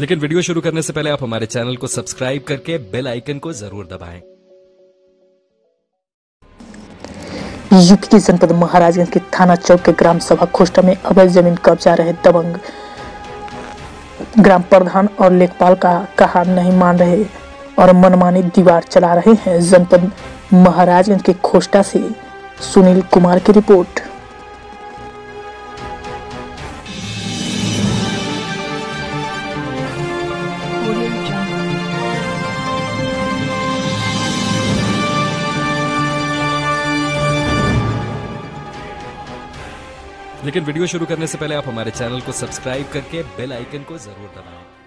लेकिन वीडियो शुरू करने से पहले आप हमारे चैनल को सब्सक्राइब करके बेल आइकन को ज़रूर दबाएँ। के जनपद महाराजगंज के थाना चौक के ग्राम सभा खोष्टा में अवैध ज़मीन कब्जा रहे दबंग। ग्राम प्रधान और लेखपाल का कहा नहीं मान रहे और मनमानी दीवार चला रहे हैं जनपद महाराजगंज के खोष्टा से। सुनील कुमार की रिपोर्ट। लेकिन वीडियो शुरू करने से पहले आप हमारे चैनल को सब्सक्राइब करके बेल आइकन को ज़रूर दबाएँ।